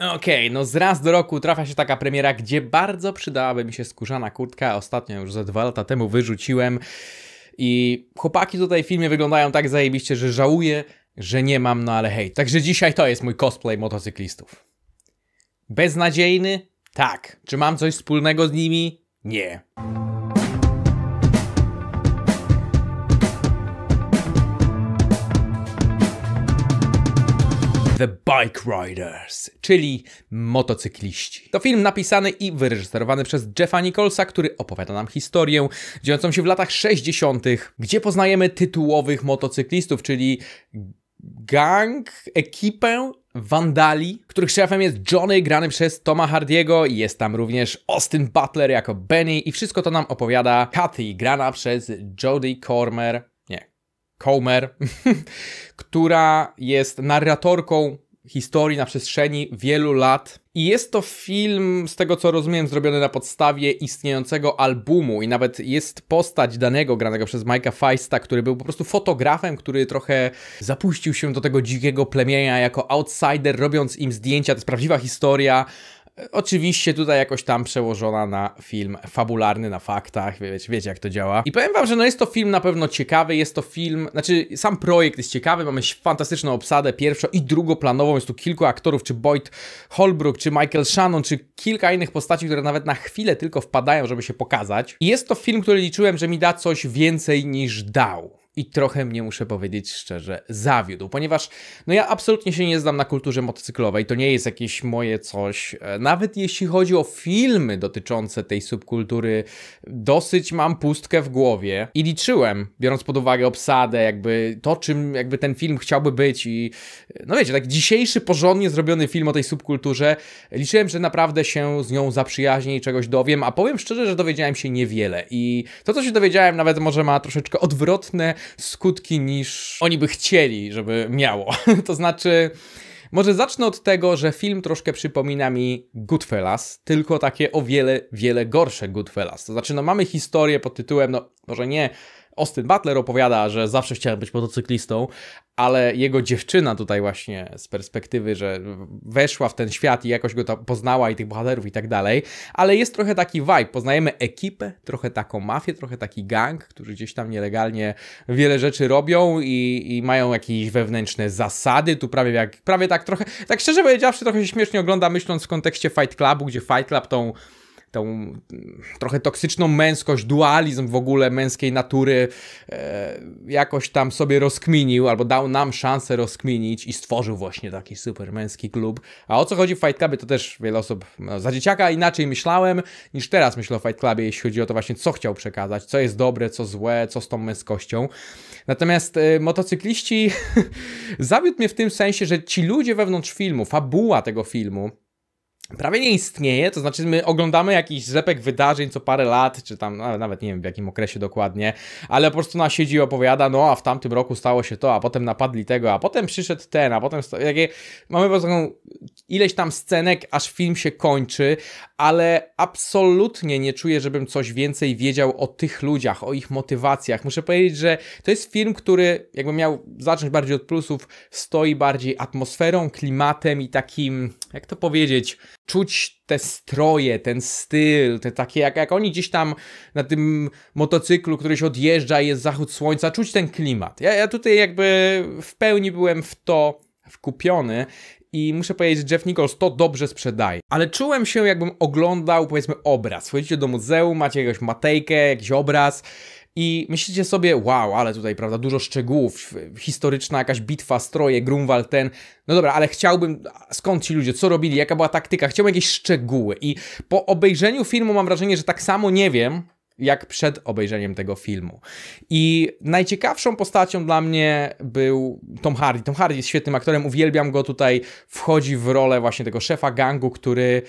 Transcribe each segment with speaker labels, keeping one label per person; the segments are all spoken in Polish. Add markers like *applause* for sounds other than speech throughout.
Speaker 1: Okej, okay, no z raz do roku trafia się taka premiera, gdzie bardzo przydałaby mi się skórzana kurtka. Ostatnio już ze dwa lata temu wyrzuciłem. I chłopaki tutaj w filmie wyglądają tak zajebiście, że żałuję, że nie mam, no ale hej. Także dzisiaj to jest mój cosplay motocyklistów. Beznadziejny? Tak. Czy mam coś wspólnego z nimi? Nie. The Bike Riders, czyli motocykliści. To film napisany i wyreżyserowany przez Jeffa Nicholsa, który opowiada nam historię dziejącą się w latach 60., gdzie poznajemy tytułowych motocyklistów, czyli gang, ekipę wandali, których szefem jest Johnny, grany przez Toma Hardiego jest tam również Austin Butler jako Benny i wszystko to nam opowiada Kathy, grana przez Jodie Cormer, Comer, *laughs* która jest narratorką historii na przestrzeni wielu lat. I jest to film, z tego co rozumiem, zrobiony na podstawie istniejącego albumu i nawet jest postać danego, granego przez Mike'a Feista, który był po prostu fotografem, który trochę zapuścił się do tego dzikiego plemienia jako outsider, robiąc im zdjęcia. To jest prawdziwa historia Oczywiście tutaj jakoś tam przełożona na film fabularny, na faktach, wiecie, wiecie jak to działa. I powiem wam, że no jest to film na pewno ciekawy, jest to film, znaczy sam projekt jest ciekawy, mamy fantastyczną obsadę pierwszo i drugoplanową, jest tu kilku aktorów, czy Boyd Holbrook, czy Michael Shannon, czy kilka innych postaci, które nawet na chwilę tylko wpadają, żeby się pokazać. I jest to film, który liczyłem, że mi da coś więcej niż dał i trochę mnie, muszę powiedzieć szczerze, zawiódł, ponieważ no ja absolutnie się nie znam na kulturze motocyklowej, to nie jest jakieś moje coś, e, nawet jeśli chodzi o filmy dotyczące tej subkultury, dosyć mam pustkę w głowie i liczyłem, biorąc pod uwagę obsadę, jakby to, czym jakby ten film chciałby być i no wiecie, tak dzisiejszy, porządnie zrobiony film o tej subkulturze, liczyłem, że naprawdę się z nią zaprzyjaźnię i czegoś dowiem, a powiem szczerze, że dowiedziałem się niewiele i to, co się dowiedziałem, nawet może ma troszeczkę odwrotne skutki niż oni by chcieli, żeby miało. *laughs* to znaczy. Może zacznę od tego, że film troszkę przypomina mi Goodfellas, tylko takie o wiele, wiele gorsze Goodfellas. To znaczy, no mamy historię pod tytułem, no może nie Austin Butler opowiada, że zawsze chciał być motocyklistą, ale jego dziewczyna tutaj właśnie z perspektywy, że weszła w ten świat i jakoś go poznała i tych bohaterów i tak dalej, ale jest trochę taki vibe, poznajemy ekipę, trochę taką mafię, trochę taki gang, którzy gdzieś tam nielegalnie wiele rzeczy robią i, i mają jakieś wewnętrzne zasady, tu prawie jak, prawie tak trochę, tak szczerze powiedziawszy, trochę się śmiesznie ogląda myśląc w kontekście Fight Clubu, gdzie Fight Club tą tą trochę toksyczną męskość, dualizm w ogóle męskiej natury e, jakoś tam sobie rozkminił, albo dał nam szansę rozkminić i stworzył właśnie taki super męski klub. A o co chodzi w Fight Clubie, to też wiele osób, no, za dzieciaka inaczej myślałem niż teraz myślę o Fight Clubie, jeśli chodzi o to właśnie, co chciał przekazać, co jest dobre, co złe, co z tą męskością. Natomiast e, motocykliści *laughs* zawiódł mnie w tym sensie, że ci ludzie wewnątrz filmu, fabuła tego filmu, prawie nie istnieje, to znaczy my oglądamy jakiś zlepek wydarzeń co parę lat, czy tam nawet nie wiem w jakim okresie dokładnie, ale po prostu na siedzi i opowiada, no a w tamtym roku stało się to, a potem napadli tego, a potem przyszedł ten, a potem jakie mamy po prostu ileś tam scenek, aż film się kończy, ale absolutnie nie czuję, żebym coś więcej wiedział o tych ludziach, o ich motywacjach. Muszę powiedzieć, że to jest film, który jakbym miał zacząć bardziej od plusów, stoi bardziej atmosferą, klimatem i takim, jak to powiedzieć, czuć te stroje, ten styl, te takie, jak, jak oni gdzieś tam na tym motocyklu, któryś odjeżdża i jest zachód słońca, czuć ten klimat. Ja, ja tutaj jakby w pełni byłem w to wkupiony i muszę powiedzieć, że Jeff Nichols to dobrze sprzedaje. Ale czułem się, jakbym oglądał, powiedzmy, obraz. Wchodzicie do muzeum, macie jakąś matejkę, jakiś obraz i myślicie sobie, wow, ale tutaj, prawda, dużo szczegółów, historyczna jakaś bitwa, stroje, Grunwald ten, no dobra, ale chciałbym, skąd ci ludzie, co robili, jaka była taktyka, chciałbym jakieś szczegóły. I po obejrzeniu filmu mam wrażenie, że tak samo nie wiem, jak przed obejrzeniem tego filmu. I najciekawszą postacią dla mnie był Tom Hardy. Tom Hardy jest świetnym aktorem, uwielbiam go tutaj, wchodzi w rolę właśnie tego szefa gangu, który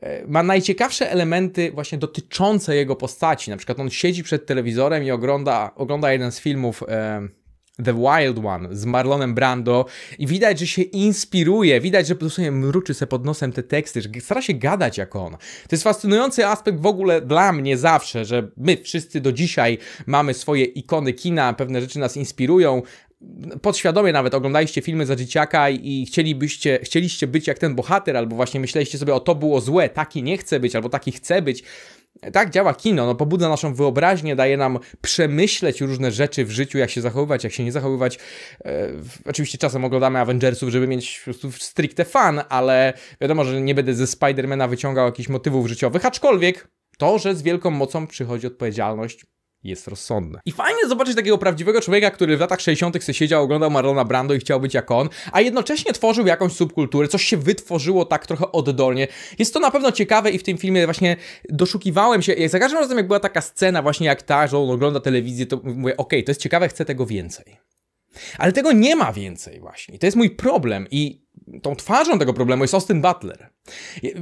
Speaker 1: e, ma najciekawsze elementy właśnie dotyczące jego postaci. Na przykład on siedzi przed telewizorem i ogląda, ogląda jeden z filmów The Wild One z Marlonem Brando i widać, że się inspiruje, widać, że dosłownie mruczy sobie pod nosem te teksty, że stara się gadać jak on. To jest fascynujący aspekt w ogóle dla mnie zawsze, że my wszyscy do dzisiaj mamy swoje ikony kina, pewne rzeczy nas inspirują, podświadomie nawet oglądaliście filmy za dzieciaka i chcielibyście, chcieliście być jak ten bohater, albo właśnie myśleliście sobie, o to było złe, taki nie chce być, albo taki chce być. Tak działa kino, no pobudza naszą wyobraźnię, daje nam przemyśleć różne rzeczy w życiu, jak się zachowywać, jak się nie zachowywać. E, oczywiście czasem oglądamy Avengersów, żeby mieć po prostu stricte fan, ale wiadomo, że nie będę ze Spidermana wyciągał jakichś motywów życiowych, aczkolwiek to, że z wielką mocą przychodzi odpowiedzialność, jest rozsądne. I fajnie zobaczyć takiego prawdziwego człowieka, który w latach 60. se siedział, oglądał Marlona Brando i chciał być jak on, a jednocześnie tworzył jakąś subkulturę, coś się wytworzyło tak trochę oddolnie. Jest to na pewno ciekawe i w tym filmie właśnie doszukiwałem się, jak za każdym razem jak była taka scena właśnie jak ta, że on ogląda telewizję, to mówię, okay, to jest ciekawe, chcę tego więcej. Ale tego nie ma więcej właśnie. To jest mój problem i tą twarzą tego problemu jest Austin Butler.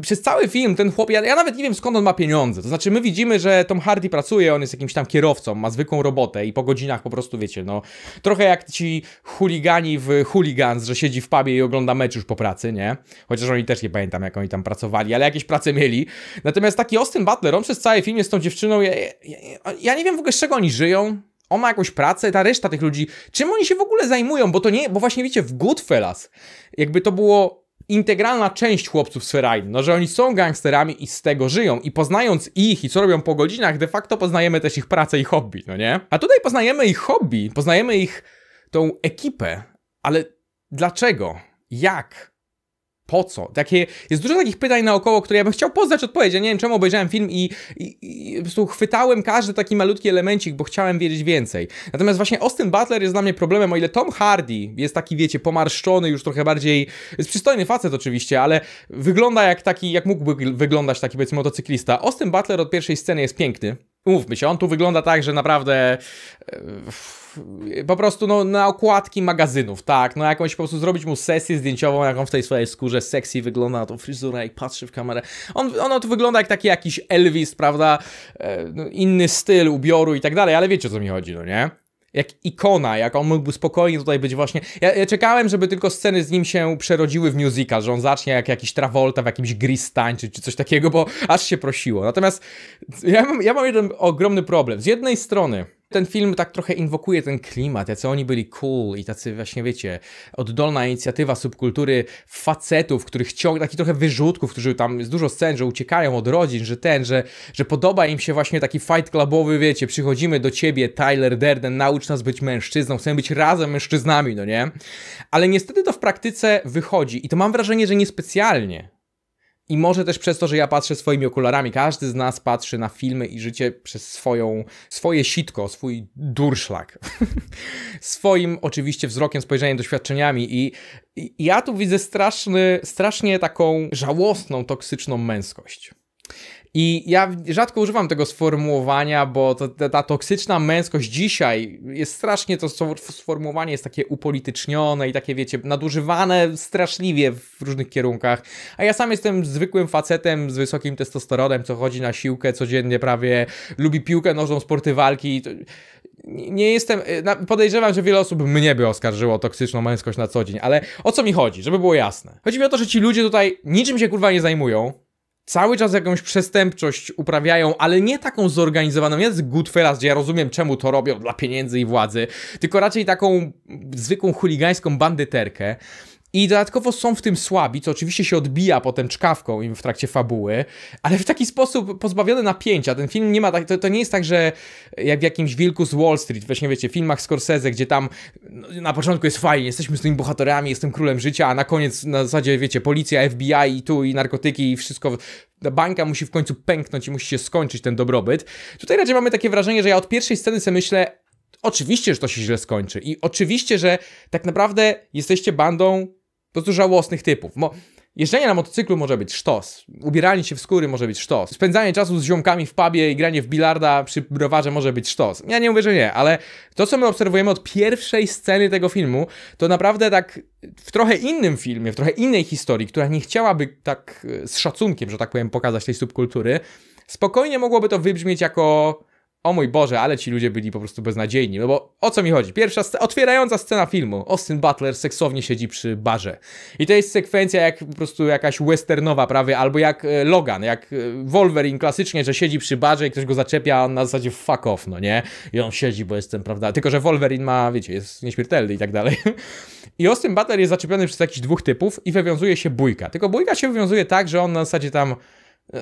Speaker 1: Przez cały film ten chłop, ja, ja, nawet nie wiem skąd on ma pieniądze. To znaczy, my widzimy, że Tom Hardy pracuje, on jest jakimś tam kierowcą, ma zwykłą robotę i po godzinach po prostu wiecie, no trochę jak ci chuligani w Hooligans, że siedzi w pubie i ogląda mecz już po pracy, nie? Chociaż oni też nie pamiętam, jak oni tam pracowali, ale jakieś prace mieli. Natomiast taki Austin Butler, on przez cały film jest tą dziewczyną, ja, ja, ja nie wiem w ogóle z czego oni żyją on ma jakąś pracę, ta reszta tych ludzi, czym oni się w ogóle zajmują, bo to nie, bo właśnie wiecie, w Goodfellas, jakby to było integralna część chłopców z Ferrari, no że oni są gangsterami i z tego żyją i poznając ich i co robią po godzinach, de facto poznajemy też ich pracę i hobby, no nie? A tutaj poznajemy ich hobby, poznajemy ich tą ekipę, ale dlaczego? Jak? Po co? Takie, jest dużo takich pytań naokoło, które ja bym chciał poznać odpowiedź. Ja nie wiem, czemu obejrzałem film i, i, i po prostu chwytałem każdy taki malutki elemencik, bo chciałem wiedzieć więcej. Natomiast właśnie Austin Butler jest dla mnie problemem, o ile Tom Hardy jest taki, wiecie, pomarszczony, już trochę bardziej, jest przystojny facet oczywiście, ale wygląda jak taki, jak mógłby wyglądać taki, powiedzmy, motocyklista. Austin Butler od pierwszej sceny jest piękny. Mówmy się, on tu wygląda tak, że naprawdę e, po prostu no, na okładki magazynów, tak, no jakąś po prostu zrobić mu sesję zdjęciową, jak on w tej swojej skórze sexy wygląda na tą fryzurę i patrzy w kamerę. On, ono tu wygląda jak taki jakiś Elvis, prawda, e, no, inny styl ubioru i tak dalej, ale wiecie o co mi chodzi, no nie? Jak ikona, jak on mógłby spokojnie tutaj być właśnie. Ja, ja, czekałem, żeby tylko sceny z nim się przerodziły w musical, że on zacznie jak jakiś Travolta w jakimś Gris tańczyć czy coś takiego, bo aż się prosiło. Natomiast ja mam, ja mam jeden ogromny problem. Z jednej strony ten film tak trochę inwokuje ten klimat, jacy oni byli cool i tacy właśnie, wiecie, oddolna inicjatywa subkultury facetów, których ciąg, takich trochę wyrzutków, którzy tam, jest dużo scen, że uciekają od rodzin, że ten, że, że podoba im się właśnie taki fight clubowy, wiecie, przychodzimy do ciebie, Tyler Derden, naucz nas być mężczyzną, chcemy być razem mężczyznami, no nie? Ale niestety to w praktyce wychodzi i to mam wrażenie, że niespecjalnie. I może też przez to, że ja patrzę swoimi okularami. Każdy z nas patrzy na filmy i życie przez swoją, swoje sitko, swój durszlak. *laughs* Swoim oczywiście wzrokiem, spojrzeniem, doświadczeniami. I, I ja tu widzę straszny, strasznie taką żałosną, toksyczną męskość. I ja rzadko używam tego sformułowania, bo ta, ta, toksyczna męskość dzisiaj jest strasznie, to sformułowanie jest takie upolitycznione i takie, wiecie, nadużywane straszliwie w różnych kierunkach. A ja sam jestem zwykłym facetem z wysokim testosteronem, co chodzi na siłkę codziennie prawie, lubi piłkę nożną, sporty walki. Nie jestem, podejrzewam, że wiele osób mnie by oskarżyło o toksyczną męskość na co dzień, ale o co mi chodzi, żeby było jasne? Chodzi mi o to, że ci ludzie tutaj niczym się kurwa nie zajmują, cały czas jakąś przestępczość uprawiają, ale nie taką zorganizowaną, nie z Goodfellas, gdzie ja rozumiem czemu to robią dla pieniędzy i władzy, tylko raczej taką zwykłą chuligańską bandyterkę. I dodatkowo są w tym słabi, co oczywiście się odbija potem czkawką im w trakcie fabuły, ale w taki sposób pozbawiony napięcia. Ten film nie ma tak, to, to nie jest tak, że jak w jakimś Wilku z Wall Street, właśnie wiecie, filmach Scorsese, gdzie tam no, na początku jest fajnie, jesteśmy z tymi bohaterami, jestem królem życia, a na koniec na zasadzie, wiecie, policja, FBI i tu i narkotyki i wszystko bańka musi w końcu pęknąć i musi się skończyć ten dobrobyt. Tutaj raczej mamy takie wrażenie, że ja od pierwszej sceny sobie myślę, oczywiście, że to się źle skończy i oczywiście, że tak naprawdę jesteście bandą po prostu żałosnych typów. Mo Jeżdżenie na motocyklu może być sztos, ubieranie się w skóry może być sztos, spędzanie czasu z ziomkami w pubie i granie w bilarda przy browarze może być sztos. Ja nie mówię, że nie, ale to, co my obserwujemy od pierwszej sceny tego filmu, to naprawdę tak w trochę innym filmie, w trochę innej historii, która nie chciałaby tak e, z szacunkiem, że tak powiem, pokazać tej subkultury, spokojnie mogłoby to wybrzmieć jako o mój Boże, ale ci ludzie byli po prostu beznadziejni. No bo o co mi chodzi? Pierwsza, sc otwierająca scena filmu. Austin Butler seksownie siedzi przy barze. I to jest sekwencja jak po prostu jakaś westernowa prawie, albo jak e, Logan, jak e, Wolverine klasycznie, że siedzi przy barze i ktoś go zaczepia, a on na zasadzie fuck off, no nie? I on siedzi, bo jestem, prawda? Tylko, że Wolverine ma, wiecie, jest nieśmiertelny i tak dalej. *laughs* I Austin Butler jest zaczepiony przez jakichś dwóch typów i wywiązuje się bójka. Tylko bójka się wywiązuje tak, że on na zasadzie tam...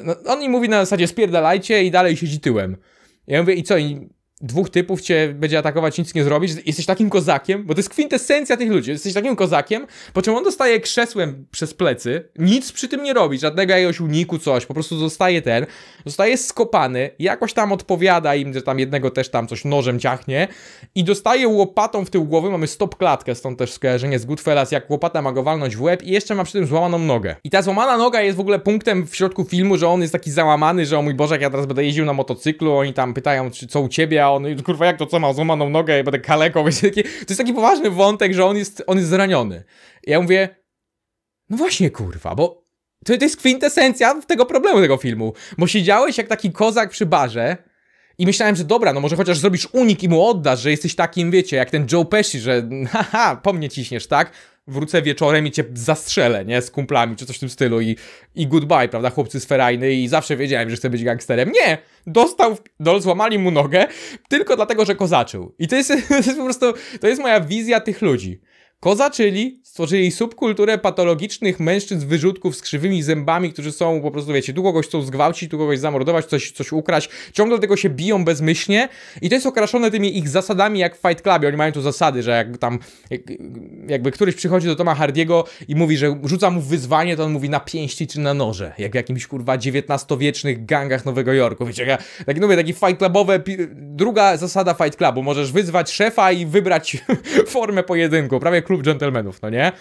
Speaker 1: No, on im mówi na zasadzie spierdalajcie i dalej siedzi tyłem. Ja mówię, i co? I dwóch typów cię będzie atakować, nic nie zrobisz, jesteś takim kozakiem, bo to jest kwintesencja tych ludzi, jesteś takim kozakiem, po czym on dostaje krzesłem przez plecy, nic przy tym nie robi, żadnego jakiegoś uniku, coś, po prostu zostaje ten, zostaje skopany, jakoś tam odpowiada im, że tam jednego też tam coś nożem ciachnie i dostaje łopatą w tył głowy, mamy stop klatkę, stąd też skojarzenie z Goodfellas, jak łopata ma go walnąć w łeb i jeszcze ma przy tym złamaną nogę. I ta złamana noga jest w ogóle punktem w środku filmu, że on jest taki załamany, że o mój Boże, jak ja teraz będę jeździł na motocyklu, oni tam pytają, czy co u ciebie, a on, kurwa, jak to co ma, złamaną nogę i będę kaleką, wiecie, taki, to jest taki poważny wątek, że on jest, on jest zraniony. I ja mówię, no właśnie, kurwa, bo to, to jest kwintesencja tego problemu tego filmu, bo siedziałeś jak taki kozak przy barze, i myślałem, że dobra, no może chociaż zrobisz unik i mu oddasz, że jesteś takim, wiecie, jak ten Joe Pesci, że *laughs* haha, po mnie ciśniesz, tak? Wrócę wieczorem i cię zastrzelę, nie? Z kumplami, czy coś w tym stylu i, i goodbye, prawda? Chłopcy z ferajny i zawsze wiedziałem, że chcę być gangsterem. Nie! Dostał, do, złamali mu nogę tylko dlatego, że kozaczył. I to jest, *laughs* to jest po prostu, to jest moja wizja tych ludzi. Kozaczyli stworzyli subkulturę patologicznych mężczyzn wyrzutków z krzywymi zębami, którzy są po prostu, wiecie, tu kogoś chcą zgwałcić, tu kogoś zamordować, coś, coś ukraść, ciągle tego się biją bezmyślnie i to jest okraszone tymi ich zasadami jak w Fight Clubie. Oni mają tu zasady, że jak tam jakby któryś przychodzi do Toma Hardiego i mówi, że rzuca mu wyzwanie, to on mówi na pięści czy na noże, jak w jakimś kurwa XIX-wiecznych gangach Nowego Jorku. Wiecie, ja, tak mówię, taki Fight Clubowe, druga zasada Fight Clubu, możesz wyzwać szefa i wybrać *laughs* formę pojedynku, prawie klub dżentelmenów, no nie?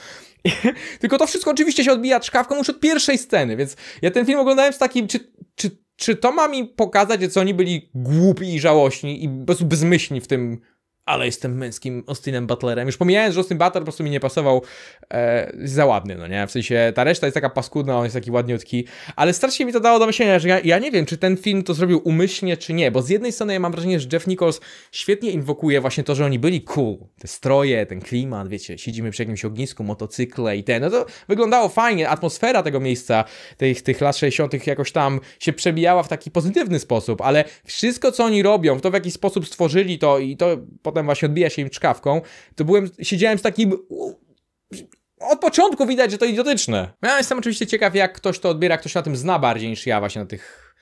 Speaker 1: *laughs* Tylko to wszystko oczywiście się odbija czkawką już od pierwszej sceny, więc ja ten film oglądałem z takim, czy, czy, czy to ma mi pokazać, że co oni byli głupi i żałośni i bezmyślni w tym ale jestem męskim Austinem Butlerem. Już pomijając, że Austin Butler po prostu mi nie pasował e, za ładny, no nie? W sensie ta reszta jest taka paskudna, on jest taki ładniutki, ale strasznie mi to dało do myślenia, że ja, ja nie wiem, czy ten film to zrobił umyślnie, czy nie, bo z jednej strony ja mam wrażenie, że Jeff Nichols świetnie inwokuje właśnie to, że oni byli cool, te stroje, ten klimat, wiecie, siedzimy przy jakimś ognisku, motocykle i ten, no to wyglądało fajnie, atmosfera tego miejsca, tych, tych lat 60 jakoś tam się przebijała w taki pozytywny sposób, ale wszystko, co oni robią, to w jaki sposób stworzyli to i to potem właśnie odbija się im czkawką, to byłem, siedziałem z takim... Od początku widać, że to idiotyczne. Ja jestem oczywiście ciekaw, jak ktoś to odbiera, ktoś na tym zna bardziej niż ja właśnie na tych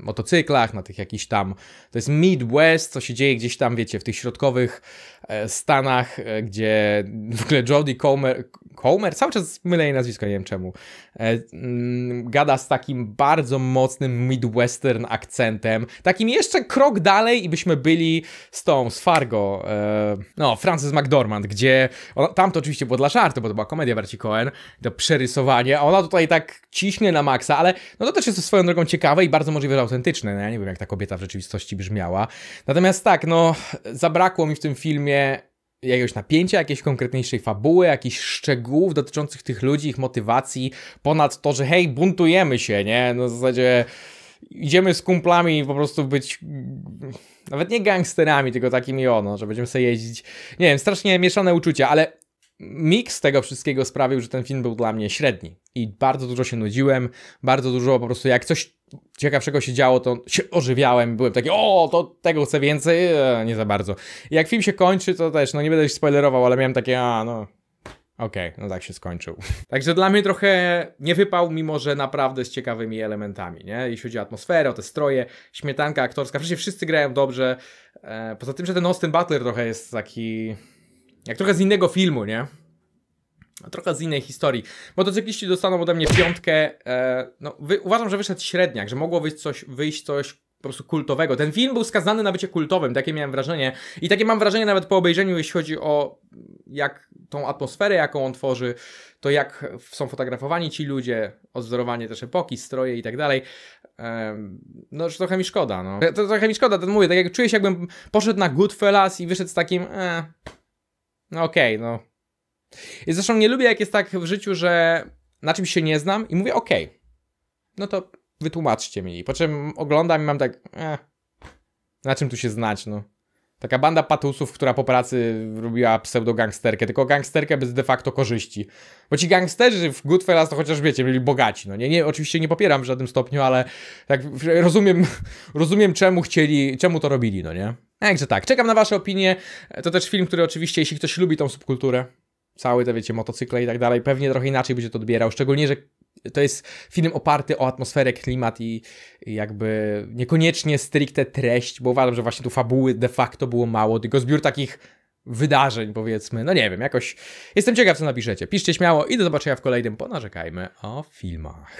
Speaker 1: motocyklach, na tych jakichś tam. To jest Midwest, co się dzieje gdzieś tam, wiecie, w tych środkowych e, Stanach, e, gdzie w ogóle Jodie Comer, Comer, cały czas mylę jej nazwisko, nie wiem czemu, e, mm, gada z takim bardzo mocnym Midwestern akcentem, takim jeszcze krok dalej i byśmy byli z tą, z Fargo, no, Frances McDormand, gdzie, tam to oczywiście było dla żartu, bo to była komedia Barci Cohen, to przerysowanie, a ona tutaj tak ciśnie na maksa, ale no to też jest swoją drogą ciekawe i bardzo możliwe, autentyczne, no ja nie wiem jak ta kobieta w rzeczywistości brzmiała, natomiast tak, no, zabrakło mi w tym filmie jakiegoś napięcia, jakiejś konkretniejszej fabuły, jakichś szczegółów dotyczących tych ludzi, ich motywacji, ponad to, że hej, buntujemy się, nie? No w zasadzie idziemy z kumplami po prostu być nawet nie gangsterami, tylko takimi ono, że będziemy sobie jeździć. Nie wiem, strasznie mieszane uczucia, ale miks tego wszystkiego sprawił, że ten film był dla mnie średni i bardzo dużo się nudziłem, bardzo dużo po prostu jak coś ciekawszego się działo, to się ożywiałem, byłem taki, o, to tego chcę więcej, e, nie za bardzo. I jak film się kończy, to też, no nie będę się spoilerował, ale miałem takie, a, no, Okej, okay, no tak się skończył. *laughs* Także dla mnie trochę nie wypał, mimo że naprawdę z ciekawymi elementami, nie? Jeśli chodzi o atmosferę, o te stroje, śmietanka aktorska, przecież wszyscy grają dobrze. E, poza tym, że ten Austin Butler trochę jest taki... jak trochę z innego filmu, nie? trochę z innej historii. Motocykliści dostaną ode mnie piątkę. E, no, wy, uważam, że wyszedł średniak, że mogło wyjść coś, wyjść coś po prostu kultowego. Ten film był skazany na bycie kultowym, takie miałem wrażenie. I takie mam wrażenie nawet po obejrzeniu, jeśli chodzi o jak tą atmosferę, jaką on tworzy, to jak są fotografowani ci ludzie, odzorowanie też epoki, stroje i tak dalej. No, że trochę mi szkoda, no. To, trochę mi szkoda, ten mówię, tak jak czuję się jakbym poszedł na Goodfellas i wyszedł z takim, eh, no okej, okay, no i zresztą nie lubię, jak jest tak w życiu, że na czymś się nie znam i mówię, okej, okay, no to wytłumaczcie mi. Po czym oglądam i mam tak, eh, Na czym tu się znać, no? Taka banda patusów, która po pracy robiła pseudo-gangsterkę, tylko gangsterkę bez de facto korzyści. Bo ci gangsterzy w Goodfellas to chociaż wiecie, byli bogaci. No nie, nie, oczywiście nie popieram w żadnym stopniu, ale tak rozumiem, *laughs* rozumiem czemu chcieli, czemu to robili, no nie? Także tak, czekam na wasze opinie. To też film, który oczywiście, jeśli ktoś lubi tą subkulturę, cały te wiecie, motocykle i tak dalej, pewnie trochę inaczej będzie to odbierał, szczególnie, że to jest film oparty o atmosferę, klimat i, jakby niekoniecznie stricte treść, bo uważam, że właśnie tu fabuły de facto było mało, tylko zbiór takich wydarzeń, powiedzmy. No nie wiem, jakoś jestem ciekaw, co napiszecie. Piszcie śmiało i do zobaczenia w kolejnym Ponarzekajmy o filmach.